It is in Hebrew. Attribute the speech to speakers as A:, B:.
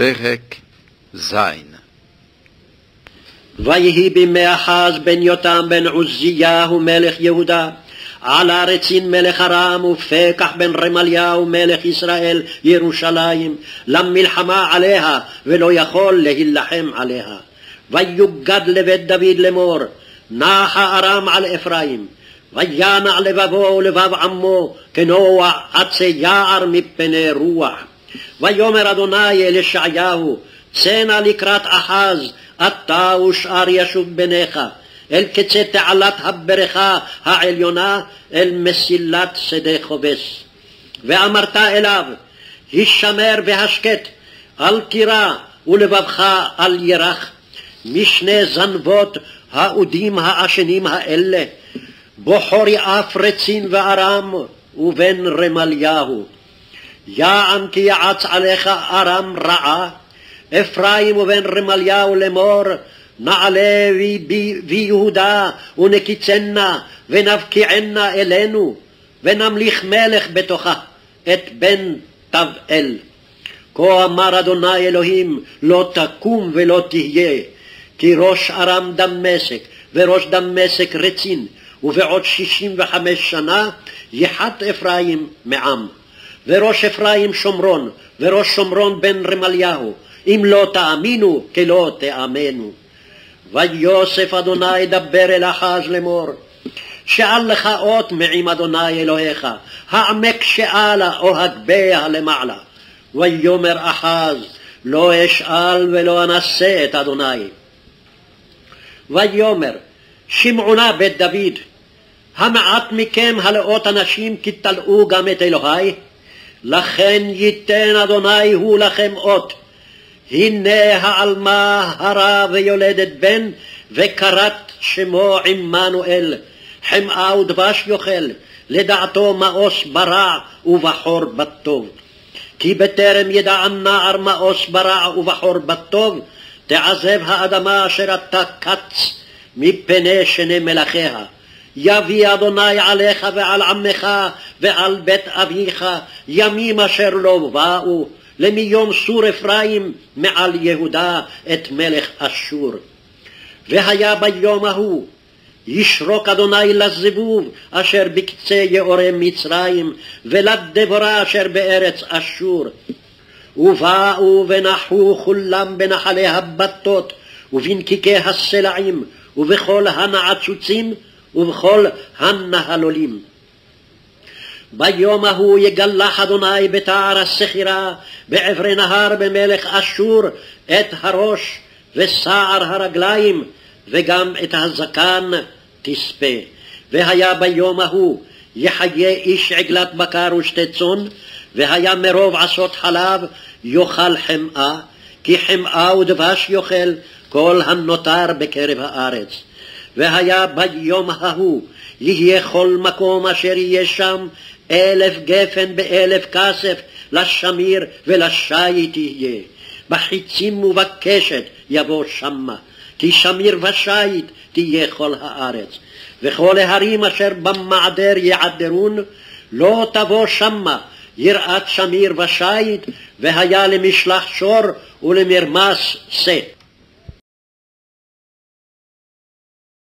A: פרק ז.
B: ויהי בימי אחז בן יותם בן עוזיהו מלך יהודה, עלה רצין מלך ארם ופקח בן רמליהו מלך ישראל ירושלים למלחמה עליה ולא יכול להילחם עליה. ויוגד לבית דוד לאמור נחה ארם על אפרים וינע לבבו ולבב עמו כנוע עצי יער מפני רוח. ויאמר אדוני אל ישעיהו צא לקראת אחז אתה ושאר ישוב בניך. אל קצה תעלת הברכה העליונה אל מסילת שדה חובס. ואמרת אליו הישמר והשקט אל תירא ולבבך אל ירח. משני זנבות האודים העשנים האלה בוחר יעף רצין וארם ובן רמליהו יען כי יעץ עליך ארם רעה אפרים ובן רמליהו לאמור נעלה ויהודה ונקיצנה ונבקיענה אלינו ונמליך מלך בתוכה את בן תבאל. כה אמר אדוני אלוהים לא תקום ולא תהיה כי ראש ארם דמשק וראש דמשק רצין ובעוד שישים וחמש שנה יחת אפרים מעם וראש אפרים שומרון וראש שומרון בן רמליהו אם לא תאמינו כלא תאמנו. ויוסף אדוני דבר אל אחז לאמור, שאל לך אות מעם אדוני אלוהיך, העמק שאלה או הגביה למעלה. ויאמר אחז, לא אשאל ולא אנסה את אדוני. ויאמר, שמעונה בית דוד, המעט מכם הלאות אנשים כי תלאו גם את אלוהי? לכן ייתן אדוני הוא לכם אות, הנה העלמה הרה ויולדת בן, וקראת שמו עמנואל. חמאה ודבש יאכל, לדעתו מאוס ברע ובחור בטוב. כי בטרם ידע הנער מאוס ברע ובחור בטוב, תעזב האדמה אשר אתה קץ מפני שני מלכיה. יביא אדוני עליך ועל עמך ועל בית אביך ימים אשר לא באו למיום סור אפרים מעל יהודה את מלך אשור. והיה ביום ההוא ישרוק אדוני לזבוב אשר בקצה יאורי מצרים ולדבורה אשר בארץ אשור. ובאו ונחו כולם בנחלי הבתות ובנקיקי הסלעים ובכל הנעצוצים ובכל הנהלולים. ביום ההוא יגלח אדוני בתער הסחירה בעברי נהר במלך אשור את הראש וסער הרגליים וגם את הזקן תספה. והיה ביום ההוא יחיה איש עגלת בקר ושתי צאן והיה מרוב עשות חלב יאכל חמאה כי חמאה ודבש יאכל כל הנותר בקרב הארץ. והיה ביום ההוא יהיה כל מקום אשר יהיה שם אלף גפן באלף כסף, לשמיר ולשייט יהיה. בחיצים ובקשת יבוא שמה, כי שמיר ושייט תהיה כל הארץ. וכל ההרים אשר במעדר יעדרון, לא תבוא שמה יראת שמיר ושייט, והיה למשלח שור ולמרמס שא.